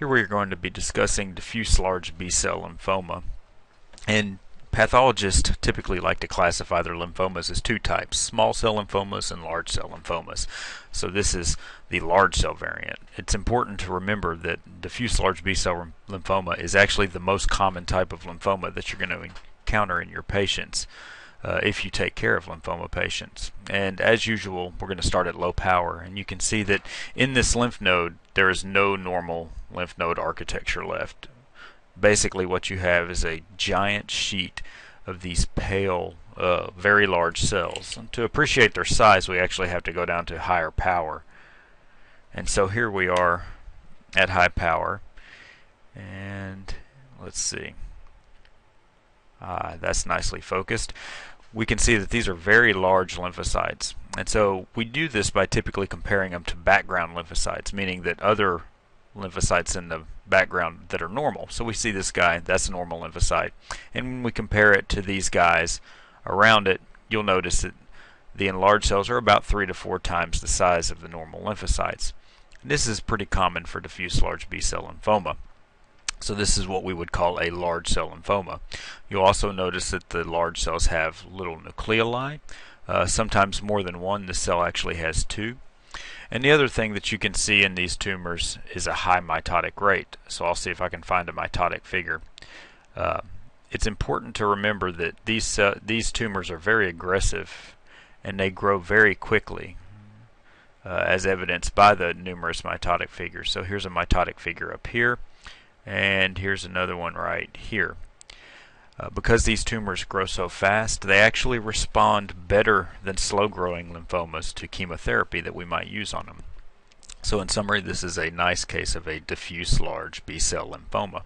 Here we are going to be discussing diffuse large B-cell lymphoma. And pathologists typically like to classify their lymphomas as two types, small cell lymphomas and large cell lymphomas. So this is the large cell variant. It's important to remember that diffuse large B-cell lymphoma is actually the most common type of lymphoma that you're going to encounter in your patients. Uh, if you take care of lymphoma patients. And as usual, we're going to start at low power. And you can see that in this lymph node, there is no normal lymph node architecture left. Basically, what you have is a giant sheet of these pale, uh, very large cells. And to appreciate their size, we actually have to go down to higher power. And so here we are at high power. And let's see. Uh, that's nicely focused. We can see that these are very large lymphocytes. And so we do this by typically comparing them to background lymphocytes, meaning that other lymphocytes in the background that are normal. So we see this guy, that's a normal lymphocyte. And when we compare it to these guys around it, you'll notice that the enlarged cells are about three to four times the size of the normal lymphocytes. And this is pretty common for diffuse large B-cell lymphoma. So this is what we would call a large cell lymphoma. You'll also notice that the large cells have little nucleoli, uh, sometimes more than one. The cell actually has two. And the other thing that you can see in these tumors is a high mitotic rate. So I'll see if I can find a mitotic figure. Uh, it's important to remember that these uh, these tumors are very aggressive and they grow very quickly, uh, as evidenced by the numerous mitotic figures. So here's a mitotic figure up here, and here's another one right here. Uh, because these tumors grow so fast, they actually respond better than slow-growing lymphomas to chemotherapy that we might use on them. So in summary, this is a nice case of a diffuse large B-cell lymphoma.